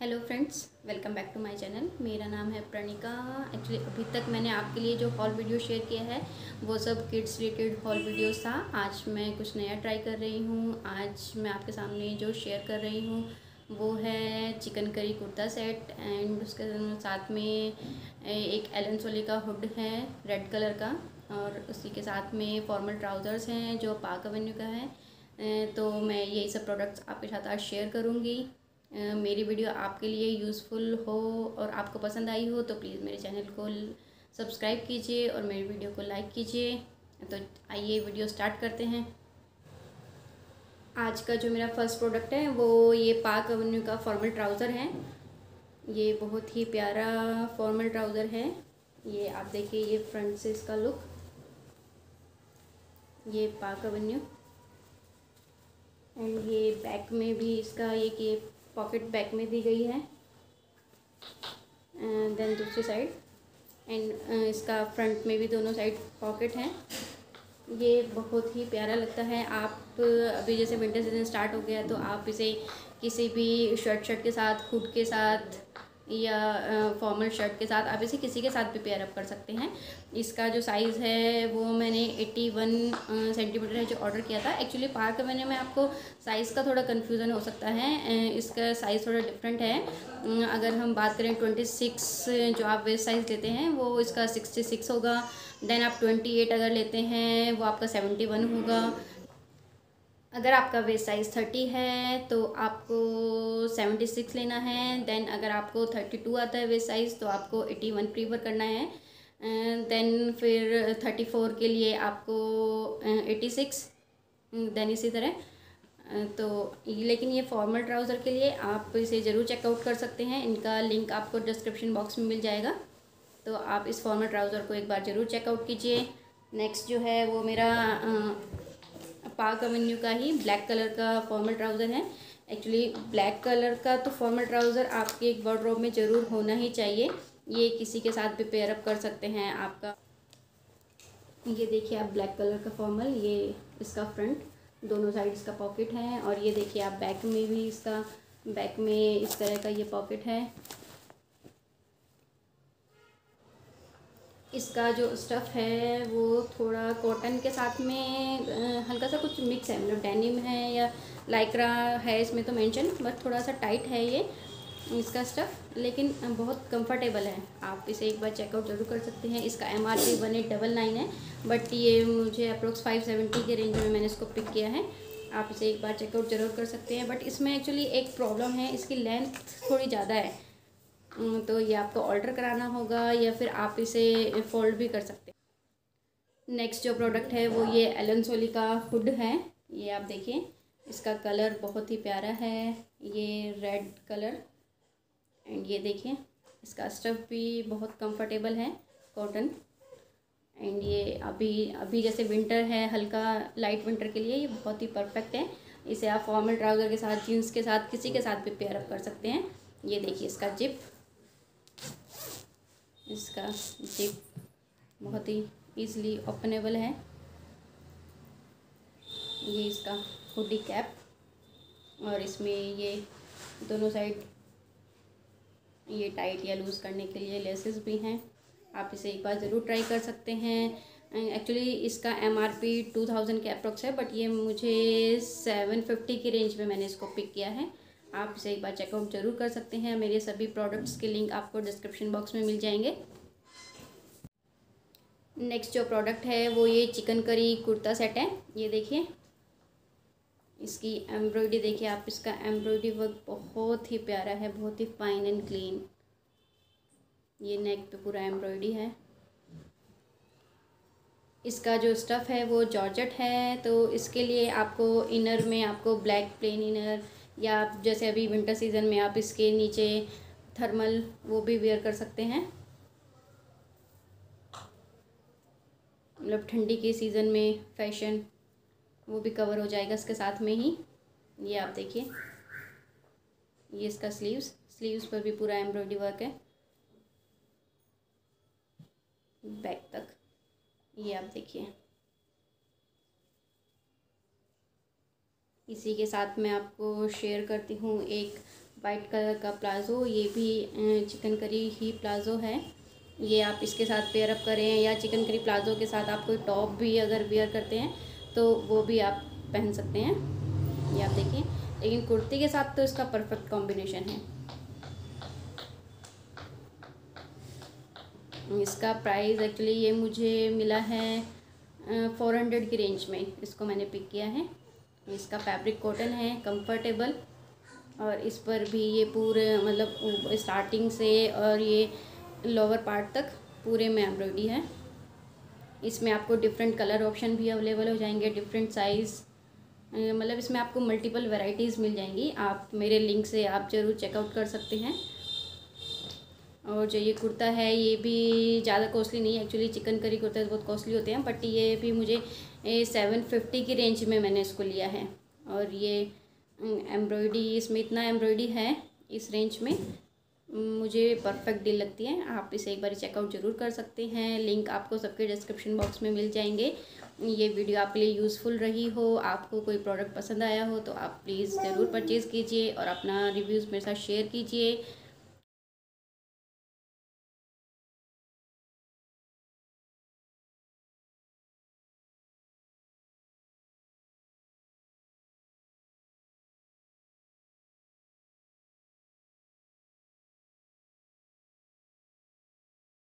Hello friends welcome back to my channel मेरा नाम है प्रणिका। एक्चुअली अभी तक मैंने आपके लिए जो हॉल वीडियो शेयर किया है, वो सब किड्स रिलेटेड हॉल वीडियोस था। आज मैं कुछ नया ट्राई कर रही हूँ। आज मैं आपके सामने जो शेयर कर रही हूँ, वो है chicken curry kurta set and उसके साथ में एक एलन सोली का हुड है रेड कलर का। और उसी के साथ में फॉर्मल ट्राउज़र्स हैं, जो पाक अवेन्यू का है। तो मैं यही सब प्रोडक्ट्स आपके साथ आज शेयर करूँगी। मेरी वीडियो आपके लिए यूज़फुल हो और आपको पसंद आई हो तो प्लीज़ मेरे चैनल को सब्सक्राइब कीजिए और मेरी वीडियो को लाइक कीजिए। तो आइए वीडियो स्टार्ट करते हैं। आज का जो मेरा फ़र्स्ट प्रोडक्ट है, वो ये पाक अवेन्यू का फॉर्मल ट्राउज़र है। ये बहुत ही प्यारा फॉर्मल ट्राउज़र है। ये आप देखिए, ये फ्रंट से इसका लुक। ये पाक अवेन्यू। एंड ये बैक में भी इसका एक ये पॉकेट बैक में दी गई है। देन दूसरी साइड एंड इसका फ्रंट में भी दोनों साइड पॉकेट हैं। ये बहुत ही प्यारा लगता है। आप अभी जैसे विंटर सीज़न स्टार्ट हो गया तो आप इसे किसी भी शर्ट शर्ट के साथ हुड के साथ या फॉर्मल शर्ट के साथ आप इसे किसी के साथ भी पेयर अप कर सकते हैं। इसका जो साइज़ है, वो मैंने 81 सेंटीमीटर है जो ऑर्डर किया था। एक्चुअली पार्क मैंने में आपको साइज़ का थोड़ा कन्फ्यूज़न हो सकता है इसका साइज़ थोड़ा डिफरेंट है। अगर हम बात करें 26 जो आप वेस्ट साइज़ लेते हैं, वो इसका 66 होगा। देन आप 28 अगर लेते हैं, वो आपका 71 होगा। अगर आपका वेस्ट साइज़ थर्टी है तो आपको सेवेंटी सिक्स लेना है देन अगर आपको थर्टी टू आता है वेस्ट साइज़ तो आपको एटी वन प्रीफर करना है देन फिर थर्टी फोर के लिए आपको एटी सिक्स देन इसी तरह तो लेकिन ये फॉर्मल ट्राउज़र के लिए आप इसे ज़रूर चेकआउट कर सकते हैं, इनका लिंक आपको डिस्क्रिप्शन बॉक्स में मिल जाएगा तो आप इस फॉर्मल ट्राउज़र को एक बार ज़रूर चेकआउट कीजिए। नेक्स्ट जो है वो मेरा पाक एवेन्यू का ही ब्लैक कलर का फॉर्मल ट्राउज़र है. एक्चुअली ब्लैक कलर का तो फॉर्मल ट्राउज़र आपके एक वार्ड्रोब में ज़रूर होना ही चाहिए. ये किसी के साथ भी पेयरअप कर सकते हैं आपका. ये देखिए आप ब्लैक कलर का फॉर्मल ये इसका फ्रंट दोनों साइड इसका पॉकेट है और ये देखिए आप बैक में भी इसका बैक में इस तरह का ये पॉकेट है. इसका जो स्टफ़ है वो थोड़ा कॉटन के साथ में हल्का सा कुछ मिक्स है। मतलब डेनिम है या लाइक्रा है, इसमें तो मेंशन बट थोड़ा सा टाइट है ये, इसका स्टफ़ लेकिन बहुत कंफर्टेबल है। आप इसे एक बार चेकआउट ज़रूर कर सकते हैं। इसका M R P one eight double nine है बट ये मुझे अप्रोक्स फाइव सेवेंटी के रेंज में मैंने इसको पिक किया है। आप इसे एक बार चेकआउट ज़रूर कर सकते हैं। बट इसमें एक्चुअली एक प्रॉब्लम है, इसकी लेंथ थोड़ी ज़्यादा है। तो ये आपको ऑर्डर कराना होगा या फिर आप इसे फोल्ड भी कर सकते हैं। नेक्स्ट जो प्रोडक्ट है वो ये एलन सोली का हुड है। ये आप देखिए, इसका कलर बहुत ही प्यारा है। ये रेड कलर एंड ये देखिए, इसका स्टफ़ भी बहुत कंफर्टेबल है कॉटन एंड ये अभी अभी जैसे विंटर है, हल्का लाइट विंटर के लिए ये बहुत ही परफेक्ट है। इसे आप फॉर्मल ट्राउज़र के साथ जीन्स के साथ, किसी के साथ भी पेयर अप कर सकते हैं। ये देखिए इसका जिप इसका जिप बहुत ही ईज़िली ओपनेबल है। ये इसका हुडी कैप और इसमें ये दोनों साइड ये टाइट या लूज़ करने के लिए लेसेस भी हैं। आप इसे एक बार ज़रूर ट्राई कर सकते हैं। एक्चुअली इसका M R P two thousand के अप्रोक्स है बट ये मुझे सेवन फिफ्टी की रेंज में मैंने इसको पिक किया है। आप इसे एक बार चेकआउट ज़रूर कर सकते हैं। मेरे सभी प्रोडक्ट्स के लिंक आपको डिस्क्रिप्शन बॉक्स में मिल जाएँगे। नेक्स्ट जो प्रोडक्ट है वो ये चिकन करी कुर्ता सेट है। ये देखिए। इसकी एम्ब्रॉयडरी देखिए आप, इसका एम्ब्रॉयडरी वर्क बहुत ही प्यारा है, बहुत ही फाइन एंड क्लीन ये नेक पे पूरा एम्ब्रॉयडरी है। इसका जो स्टफ़ है वो जॉर्जेट है तो इसके लिए आपको इनर में आपको ब्लैक प्लेन इनर या आप जैसे अभी विंटर सीज़न में आप इसके नीचे थर्मल वो भी वेयर कर सकते हैं। मतलब ठंडी के सीज़न में फ़ैशन वो भी कवर हो जाएगा इसके साथ में ही। ये आप देखिए। ये इसका स्लीव्स स्लीव्स पर भी पूरा एम्ब्रॉयडरी वर्क है। बैक तक। ये आप देखिए। इसी के साथ मैं आपको शेयर करती हूँ एक वाइट कलर का प्लाज़ो। ये भी चिकन करी ही प्लाज़ो है। ये आप इसके साथ पेयर अप करें या चिकन करी प्लाज़ो के साथ आप कोई टॉप भी अगर वेयर करते हैं तो वो भी आप पहन सकते हैं। ये आप देखिए। लेकिन कुर्ती के साथ तो इसका परफेक्ट कॉम्बिनेशन है। इसका प्राइस एक्चुअली ये मुझे मिला है फ़ोर हंड्रेड की रेंज में। इसको मैंने पिक किया है। इसका फैब्रिक कॉटन है कंफर्टेबल और इस पर भी ये पूरे मतलब स्टार्टिंग से और ये लोअर पार्ट तक पूरे में एम्ब्रॉयडरी है। इसमें आपको डिफरेंट कलर ऑप्शन भी अवेलेबल हो जाएँगे डिफरेंट साइज़ मतलब इसमें आपको मल्टीपल वैरायटीज़ मिल जाएँगी। आप मेरे लिंक से आप ज़रूर चेकआउट कर सकते हैं। और जो ये कुर्ता है, ये भी ज़्यादा कॉस्टली नहीं है। एक्चुअली चिकन करी कुर्ता बहुत कॉस्टली होते हैं बट ये भी मुझे सेवन फिफ्टी की रेंज में मैंने इसको लिया है। और ये एम्ब्रॉयडरी इसमें इतना एम्ब्रॉयडरी है इस रेंज में। मुझे परफेक्ट डील लगती है। आप इसे एक बार चेकआउट ज़रूर कर सकते हैं। लिंक आपको सबके डिस्क्रिप्शन बॉक्स में मिल जाएँगे। ये वीडियो आपके लिए यूज़फुल रही हो, आपको कोई प्रोडक्ट पसंद आया हो तो आप प्लीज़ ज़रूर परचेज़ कीजिए और अपना रिव्यूज़ मेरे साथ शेयर कीजिए।